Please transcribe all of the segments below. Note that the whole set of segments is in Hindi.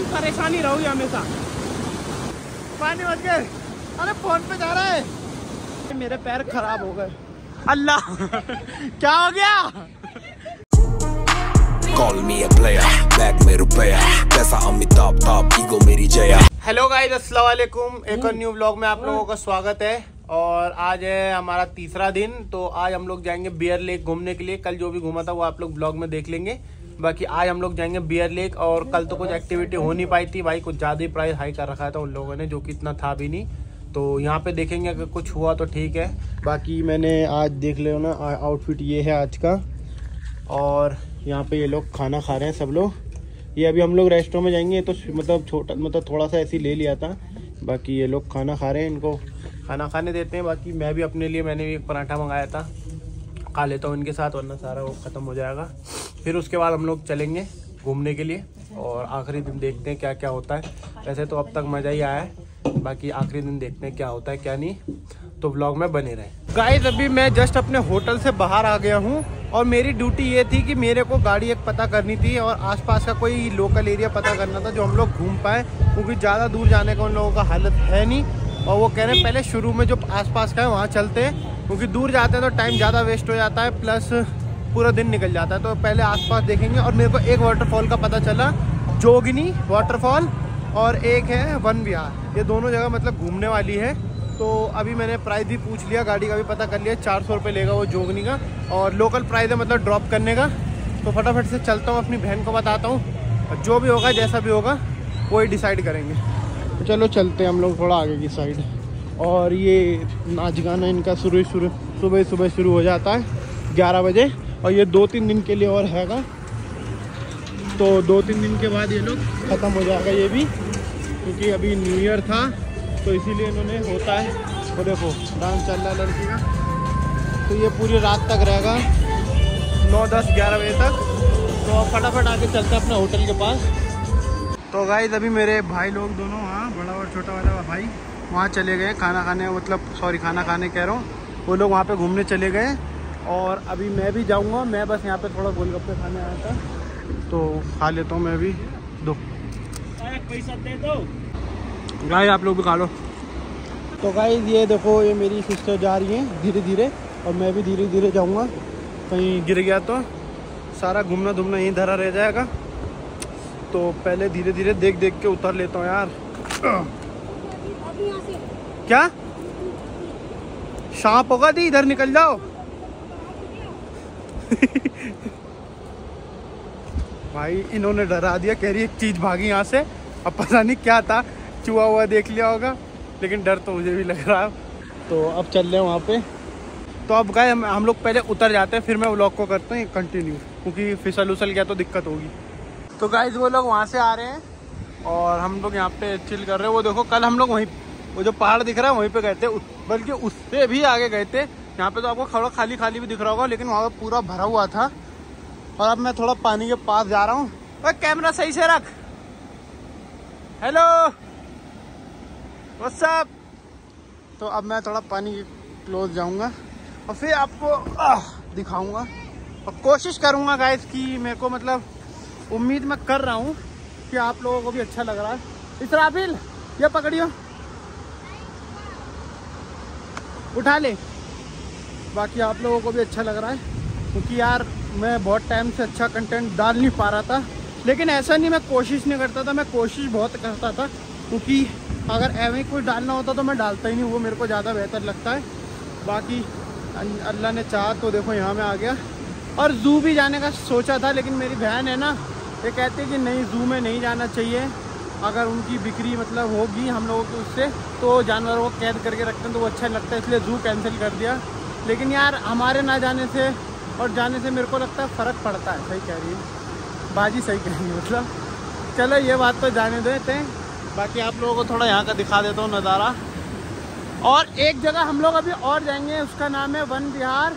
तुम परेशानी रहोगी हमेशा। पानी बच गए अरे फ़ोन पे जा रहा है। मेरे पैर खराब हो गए। अल्लाह। क्या हो गया? Call me a player, bag में रुपया पैसा अमिताभ ताप ईगो मेरी जया। हेलो गाइस अस्सलाम वालेकुम एक और न्यू ब्लॉग में आप लोगों का स्वागत है। और आज है हमारा तीसरा दिन तो आज हम लोग जाएँगे बियर लेक घूमने के लिए। कल जो भी घूमा था वो आप लोग ब्लॉग में देख लेंगे। बाकी आज हम लोग जाएँगे बियर लेक और कल तो कुछ एक्टिविटी हो नहीं पाई थी। भाई, कुछ ज़्यादा ही प्राइस हाई कर रखा था उन लोगों ने, जो कि इतना था भी नहीं। तो यहाँ पे देखेंगे, अगर कुछ हुआ तो ठीक है। बाकी मैंने आज देख लो ना आउटफिट ये है आज का। और यहाँ पे ये लोग खाना खा रहे हैं सब लोग। ये अभी हम लोग रेस्टोरेंट में जाएँगे तो मतलब छोटा मतलब थोड़ा सा ऐसे ले लिया था। बाकी ये लोग खाना खा रहे हैं इनको। खाना खाने देते हैं, बाकी मैं भी अपने लिए मैंने भी एक पराठा मंगाया था। खा लेता हूँ इनके साथ, वरना सारा वो ख़त्म हो जाएगा। फिर उसके बाद हम लोग चलेंगे घूमने के लिए और आखिरी दिन देखते हैं क्या क्या होता है। वैसे तो अब तक मज़ा ही आया है, बाकी आखिरी दिन देखते हैं क्या होता है, क्या नहीं। तो ब्लॉग में बने रहे। गाइस अभी मैं जस्ट अपने होटल से बाहर आ गया हूँ और मेरी ड्यूटी ये थी कि मेरे को गाड़ी एक पता करनी थी और आसपास का कोई लोकल एरिया पता करना था जो हम लोग घूम पाए, क्योंकि ज़्यादा दूर जाने का उन लोगों का हालत है नहीं। और वो कह रहे हैं, पहले शुरू में जो आसपास का है, वहाँ चलते हैं, क्योंकि दूर जाते हैं तो टाइम ज़्यादा वेस्ट हो जाता है प्लस पूरा दिन निकल जाता है। तो पहले आसपास देखेंगे और मेरे को एक वाटरफॉल का पता चला, जोगनी वाटरफॉल और एक है वन विहार। ये दोनों जगह मतलब घूमने वाली है। तो अभी मैंने प्राइस भी पूछ लिया, गाड़ी का भी पता कर लिया, चार सौ रुपये लेगा वो जोगनी का और लोकल प्राइस है मतलब ड्रॉप करने का। तो फटाफट से चलता हूँ, अपनी बहन को बताता हूँ। जो भी होगा, जैसा भी होगा, वही डिसाइड करेंगे। तो चलो चलते हैं हम लोग थोड़ा आगे की साइड और ये नाच गाना इनका शुरू शुरू सुबह सुबह शुरू हो जाता है, ग्यारह बजे। और ये दो तीन दिन के लिए और हैगा। तो दो तीन दिन के बाद ये लोग ख़त्म हो जाएगा ये भी, क्योंकि अभी न्यू ईयर था तो इसीलिए इन्होंने होता है। वो देखो डांस चल रहा है लड़की का। तो ये पूरी रात तक रहेगा। नौ दस, ग्यारह बजे तक। तो अब फटाफट आके चलते हैं अपने होटल के पास। तो गाइज़ अभी मेरे भाई लोग दोनों वहाँ बड़ा और छोटा वाला भाई, वहाँ चले गए खाना खाने मतलब सॉरी खाना खाने कह रहा हूँ। वो लोग वहाँ पे घूमने चले गए। और अभी मैं भी जाऊँगा, मैं बस यहाँ पे थोड़ा गोलगप्पे खाने आया था। तो खा लेता हूँ मैं भी। दो। पैसा दे दो गाय आप लोग भी खा लो। तो गाइस, ये देखो, ये मेरी सिस्टर जा रही हैं धीरे धीरे और मैं भी धीरे धीरे जाऊँगा। कहीं गिर गया तो सारा घूमना धूमना यहीं धरा रह जाएगा। तो पहले धीरे धीरे देख देख के उतर लेता हूँ यार। क्या? सांप होगा दी इधर निकल जाओ। भाई इन्होंने डरा दिया कह रही एक चीज़ भागी यहाँ से। अब पता नहीं क्या था चुहा हुआ देख लिया होगा लेकिन डर तो मुझे भी लग रहा है। तो अब चल रहे हैं वहाँ पे। तो अब गए हम, हम लोग पहले उतर जाते हैं फिर मैं व्लॉग को करता हूँ कंटिन्यू क्योंकि फिसल उसल गया तो दिक्कत होगी। तो गाइज़ वो लोग वहाँ से आ रहे हैं और हम लोग यहाँ पे चिल कर रहे हैं। वो देखो कल हम लोग वहीं वो जो पहाड़ दिख रहा है वहीं पे गए थे बल्कि उससे भी आगे गए थे। यहाँ पे तो आपको खड़ा खाली खाली भी दिख रहा होगा, लेकिन वहाँ पे पूरा भरा हुआ था। और अब मैं थोड़ा पानी के पास जा रहा हूँ। कैमरा सही से रख। हेलो। व्हाट्सअप तो अब मैं थोड़ा पानी के क्लोज जाऊँगा और फिर आपको दिखाऊँगा। और कोशिश करूँगा गाइस कि मेरे को मतलब उम्मीद मैं कर रहा हूँ कि आप लोगों को भी अच्छा लग रहा है। इसराफिल, ये पकड़ियो। उठा ले। बाकी आप लोगों को भी अच्छा लग रहा है, क्योंकि यार मैं बहुत टाइम से अच्छा कंटेंट डाल नहीं पा रहा था। लेकिन ऐसा नहीं, मैं कोशिश नहीं करता था, मैं कोशिश बहुत करता था, क्योंकि अगर एवं कुछ डालना होता तो मैं डालता ही नहीं, वो मेरे को ज़्यादा बेहतर लगता है। बाकी अल्लाह ने चाह तो देखो यहाँ में आ गया। और जू भी जाने का सोचा था, लेकिन मेरी बहन है ना, ये कहते कि नहीं जू में नहीं जाना चाहिए। अगर उनकी बिक्री मतलब होगी हम लोगों की उससे तो जानवरों को कैद करके रखते हैं तो वो अच्छा लगता है इसलिए जू कैंसिल कर दिया। लेकिन यार, हमारे ना जाने से और जाने से मेरे को लगता है फ़र्क पड़ता है। सही कह रही है। बाजी सही कह रही है मतलब। चलो, ये बात तो जाने देते हैं। बाकी आप लोगों को थोड़ा यहाँ का दिखा देता हूँ नज़ारा। और एक जगह हम लोग अभी और जाएँगे, उसका नाम है वन विहार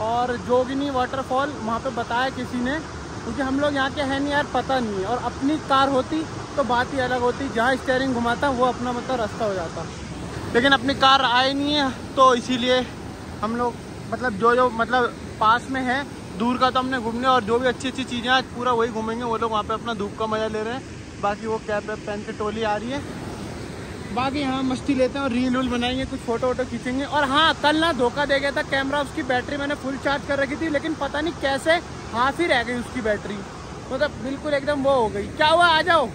और जोगिनी वाटरफॉल वहाँ पे बताया किसी ने, क्योंकि हम लोग यहाँ के हैं नहीं यार, पता नहीं है। और अपनी कार होती तो बात ही अलग होती। जहाँ स्टेयरिंग घुमाता, वो अपना मतलब रास्ता हो जाता। लेकिन अपनी कार आए नहीं है तो इसीलिए हम लोग मतलब जो जो मतलब पास में है, दूर का तो हमने घूमने और जो भी अच्छी अच्छी चीज़ें आज पूरा वही घूमेंगे, वो लोग वहाँ पे अपना धूप का मज़ा ले रहे हैं। बाकी वो कैप वैप पहन के टोली आ रही है। बाकी यहाँ मस्ती लेते हैं और रील वील बनाएँगे, कुछ फ़ोटो वोटो खींचेंगे। और हाँ कल ना धोखा दे गया था कैमरा, उसकी बैटरी मैंने फुल चार्ज कर रखी थी, लेकिन पता नहीं कैसे हाफ़ ही रह गई उसकी बैटरी। मतलब बिल्कुल एकदम वो हो गई। क्या हुआ? आ जाओ।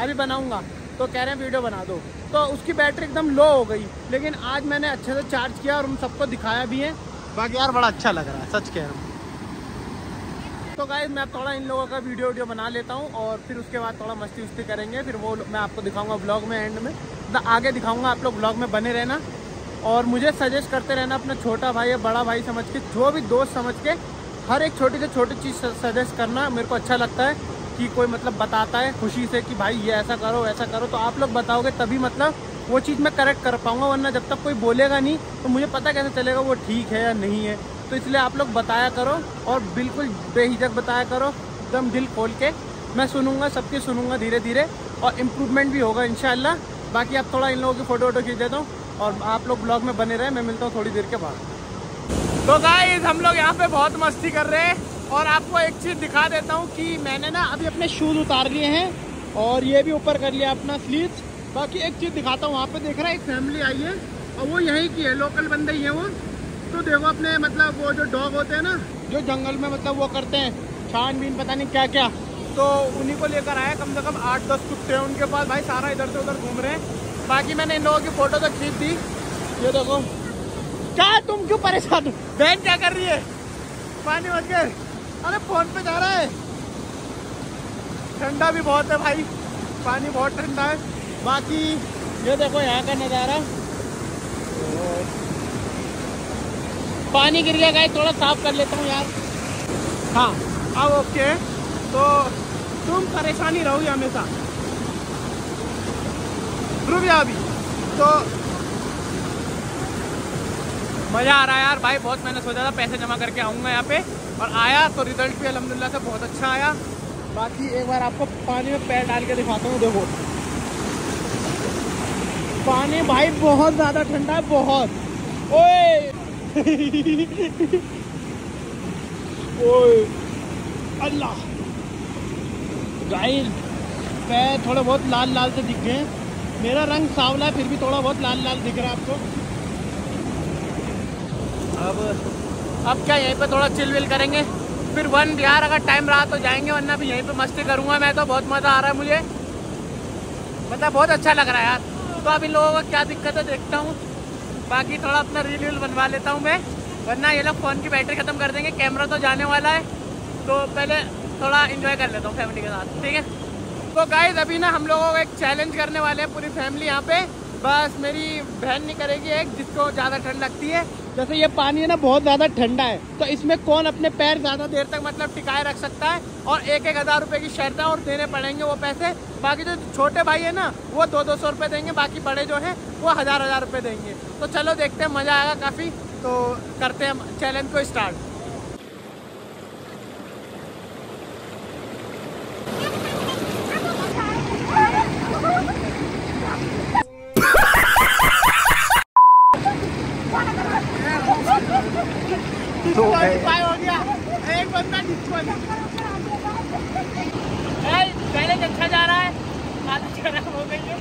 अभी बनाऊँगा। तो कह रहे हैं वीडियो बना दो। तो उसकी बैटरी एकदम लो हो गई। लेकिन आज मैंने अच्छे से चार्ज किया और उन सबको दिखाया भी है। बाकी यार बड़ा अच्छा लग रहा है सच कह रहा हूँ। तो गाइज़ मैं थोड़ा इन लोगों का वीडियो वीडियो बना लेता हूँ और फिर उसके बाद थोड़ा मस्ती उस्ती करेंगे। फिर वो मैं आपको दिखाऊँगा ब्लॉग में एंड में। आगे दिखाऊँगा आप लोग ब्लॉग में बने रहना। और मुझे सजेस्ट करते रहना अपना छोटा भाई या बड़ा भाई समझ के जो भी दोस्त समझ के हर एक छोटी से छोटी चीज़ सजेस्ट करना मेरे को अच्छा लगता है। कि कोई मतलब बताता है खुशी से कि भाई ये ऐसा करो ऐसा करो तो आप लोग बताओगे तभी मतलब वो चीज़ मैं करेक्ट कर पाऊँगा, वरना जब तक कोई बोलेगा नहीं तो मुझे पता कैसे चलेगा वो ठीक है या नहीं है। तो इसलिए आप लोग बताया करो और बिल्कुल बेहिजक बताया करो एकदम दिल खोल के। मैं सुनूँगा सबकी सुनूँगा धीरे धीरे और इम्प्रूवमेंट भी होगा इनशाला बाकी आप थोड़ा इन लोगों की फ़ोटो वोटो खींच देता हूँ और आप लोग ब्लॉग में बने रहे, मैं मिलता हूँ थोड़ी देर के बाद। तो गाइस हम लोग यहाँ पे बहुत मस्ती कर रहे हैं। और आपको एक चीज़ दिखा देता हूँ कि मैंने ना अभी अपने शूज़ उतार लिए हैं और ये भी ऊपर कर लिया अपना स्लीव बाकी एक चीज़ दिखाता हूँ, वहाँ पे देख रहा है, एक फैमिली आई है और वो यहीं की है लोकल बंदे ही है वो। तो देखो अपने मतलब वो जो डॉग होते हैं ना, जो जंगल में मतलब वो करते हैं, छानबीन पता नहीं क्या क्या तो उन्हीं को लेकर आया, कम से कम आठ दस कुत्ते हैं उनके पास। भाई सारा इधर से उधर घूम रहे हैं। बाकी मैंने इन लोगों की फ़ोटो तो खींच दी। ये देखो। क्या तुम क्यों परेशान बहन क्या कर रही है? पानी मत अरे फ़ोन पे जा रहा है। ठंडा भी बहुत है भाई। पानी बहुत ठंडा है। बाकी ये देखो यहाँ का नज़ारा। पानी गिर गया गाय थोड़ा साफ़ कर लेता हूँ यार। हाँ अब ओके। तो तुम परेशानी रहोगी हमेशा। रुक जा अभी। तो मज़ा आ रहा है यार। भाई, बहुत मैंने सोचा था पैसे जमा करके आऊँगा यहाँ पे। और आया तो रिज़ल्ट भी अलहमदिल्ला से बहुत अच्छा आया। बाकी एक बार आपको पानी में पैर डाल के दिखाता हूँ, देखो। पानी भाई बहुत ज़्यादा ठंडा है, बहुत। ओए! ओए! अल्लाह! गाइस पैर थोड़े बहुत लाल लाल से दिख गए। मेरा रंग सावला है, फिर भी थोड़ा बहुत लाल लाल दिख रहा है आपको। अब अब क्या यहीं पे थोड़ा चिल विल करेंगे? फिर वन बिहार अगर टाइम रहा तो जाएँगे, वरना भी यहीं पे मस्ती करूँगा मैं तो बहुत मज़ा आ रहा है मुझे। मतलब बहुत अच्छा लग रहा है यार। तो अब इन लोगों का क्या दिक्कत है देखता हूँ। बाकी थोड़ा अपना रील वील बनवा लेता हूँ मैं। वरना ये लोग फ़ोन की बैटरी ख़त्म कर देंगे कैमरा तो जाने वाला है। तो पहले थोड़ा इन्जॉय कर लेता हूँ फैमिली के साथ, ठीक है? तो गाइज़ अभी ना हम लोगों को एक चैलेंज करने वाले हैं पूरी फैमिली यहाँ पे। बस मेरी बहन नहीं करेगी एक, जिसको ज़्यादा ठंड लगती है। जैसे ये पानी है ना, बहुत ज़्यादा ठंडा है। तो इसमें कौन अपने पैर ज़्यादा देर तक मतलब टिकाए रख सकता है? और एक एक हज़ार रुपए की शर्त है और देने पड़ेंगे वो पैसे। बाकी जो छोटे भाई है ना, वो दो दो सौ रुपये देंगे, बाकी बड़े जो हैं, वो हज़ार हज़ार रुपये देंगे। तो चलो देखते हैं, मज़ा आएगा काफ़ी। तो करते हैं चैलेंज को स्टार्ट तो हो गया एक बंदा पहले अच्छा जा रहा है आदत खराब हो गई है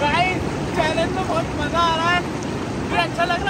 गाइस चैलेंज में बहुत मज़ा आ रहा है ये अच्छा लग रहा है तुम्हें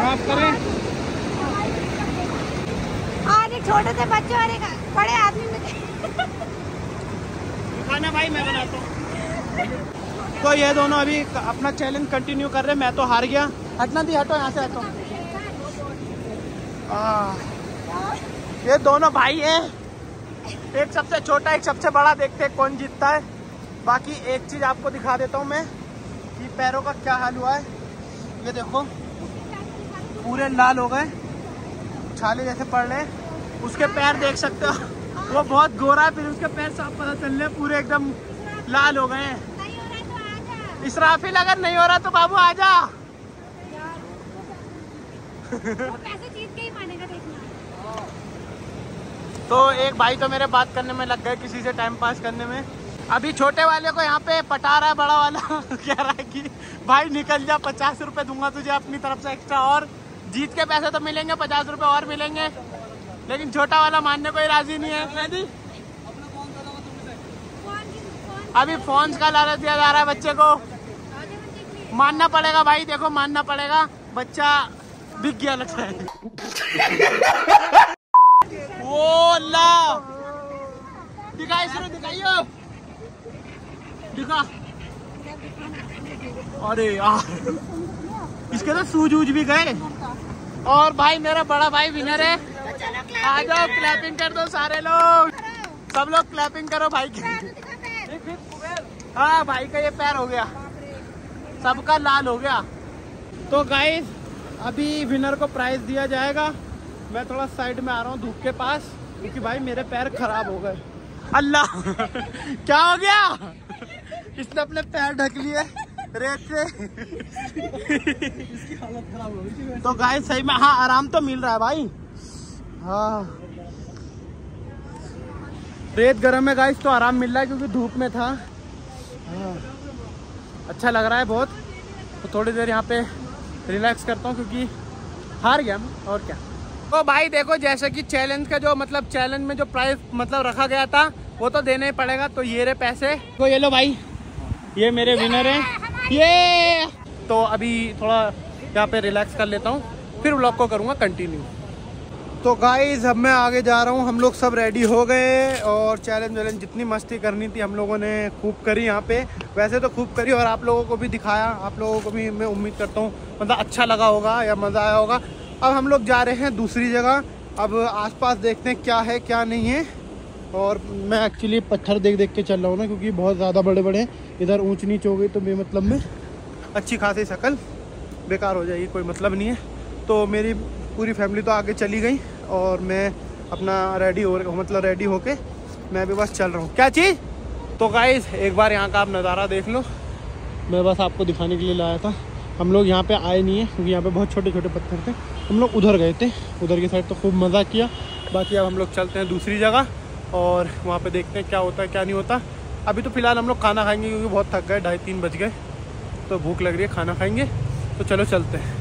आप करें। और एक छोटे से बच्चे और एक बड़े आदमी में दिखाना भाई मैं बनाता हूँ। तो ये दोनों अभी अपना चैलेंज कंटिन्यू कर रहे हैं। मैं तो हार गया। हटना दी हटो यहाँ से हटो। ये दोनों भाई हैं। एक सबसे छोटा एक सबसे बड़ा। देखते हैं कौन जीतता है। बाकी एक चीज़ आपको दिखा देता हूँ मैं कि पैरों का क्या हाल हुआ है। ये देखो। पूरे लाल हो गए। छाले जैसे पड़ रहे। उसके पैर देख सकते हो। वो बहुत गोरा है फिर उसके पैर साफ़ पता चल रहे पूरे एकदम लाल हो गए। नहीं रहा तो इसराफिल अगर नहीं हो रहा तो बाबू आ देखना। तो एक भाई तो मेरे बात करने में लग गए किसी से टाइम पास करने में। अभी छोटे वाले को यहाँ पे पटा रहा है बड़ा वाला। कह रहा है कि भाई निकल जा पचास रुपए दूँगा तुझे अपनी तरफ़ से एक्स्ट्रा और। जीत के पैसे तो मिलेंगे पचास रुपए और मिलेंगे लेकिन छोटा वाला मानने को ही राज़ी नहीं है। कौन अभी फ़ोन का लालच दिया जा रहा है बच्चे को। मानना पड़ेगा भाई देखो मानना पड़ेगा बच्चा बिक गया लगता है। ओ अल्लाह दिखा इसरो दिखाइयो दिखा। अरे यार। इसके तो सूज उज भी गए। और भाई, मेरा बड़ा भाई विनर है। आ जाओ क्लैपिंग कर दो सारे लोग। सब लोग क्लैपिंग करो भाई की। हाँ भाई का ये पैर हो गया। सबका लाल हो गया। तो गाइस अभी विनर को प्राइज दिया जाएगा। मैं थोड़ा साइड में आ रहा हूँ धूप के पास, क्योंकि भाई मेरे पैर खराब हो गए। अल्लाह! क्या हो गया? इसने अपने पैर ढक लिए? इसकी हालत खराब हो गई तो गाय सही में हाँ आराम तो मिल रहा है भाई। हाँ। रेत गर्म है गाइस तो आराम मिल रहा है क्योंकि धूप में था। हाँ, अच्छा लग रहा है बहुत। तो थोड़ी देर यहाँ पे रिलैक्स करता हूँ क्योंकि हार गया मैं और क्या। तो भाई देखो जैसे कि चैलेंज का जो मतलब चैलेंज में जो प्राइस मतलब रखा गया था वो तो देना ही पड़ेगा। तो ये रहे पैसे। तो ये लो भाई ये मेरे विनर हैं। ये तो अभी थोड़ा यहाँ पे रिलैक्स कर लेता हूँ। फिर व्लॉग को करूँगा कंटिन्यू तो गाइज़ अब मैं आगे जा रहा हूँ। हम लोग सब रेडी हो गए और चैलेंज वैलेंज जितनी मस्ती करनी थी हम लोगों ने खूब करी यहाँ पे। वैसे तो खूब करी और आप लोगों को भी दिखाया। आप लोगों को भी मैं उम्मीद करता हूँ मतलब अच्छा लगा होगा या मज़ा आया होगा। अब हम लोग जा रहे हैं दूसरी जगह। अब आसपास देखते हैं क्या है क्या नहीं है। और मैं एक्चुअली पत्थर देख देख के चल रहा हूँ ना, क्योंकि बहुत ज़्यादा बड़े बड़े हैं। इधर ऊँच नीच हो गई तो बेमतलब में अच्छी खासी शक्ल बेकार हो जाएगी, कोई मतलब नहीं है। तो मेरी पूरी फैमिली तो आगे चली गई और मैं अपना रेडी हो मतलब रेडी होके मैं भी बस चल रहा हूँ। क्या चीज़? तो गाइस एक बार यहाँ का आप नज़ारा देख लो। मैं बस आपको दिखाने के लिए लाया था। हम लोग यहाँ पे आए नहीं है, क्योंकि यहाँ पे बहुत छोटे छोटे पत्थर थे। हम लोग उधर गए थे। उधर की साइड तो खूब मज़ा किया। बाकी अब हम लोग चलते हैं दूसरी जगह। और वहाँ पे देखते हैं क्या होता है, क्या नहीं होता। अभी तो फ़िलहाल हम लोग खाना खाएँगे, क्योंकि बहुत थक गए, ढाई तीन बज गए तो भूख लग रही है, खाना खाएँगे। तो चलो चलते हैं।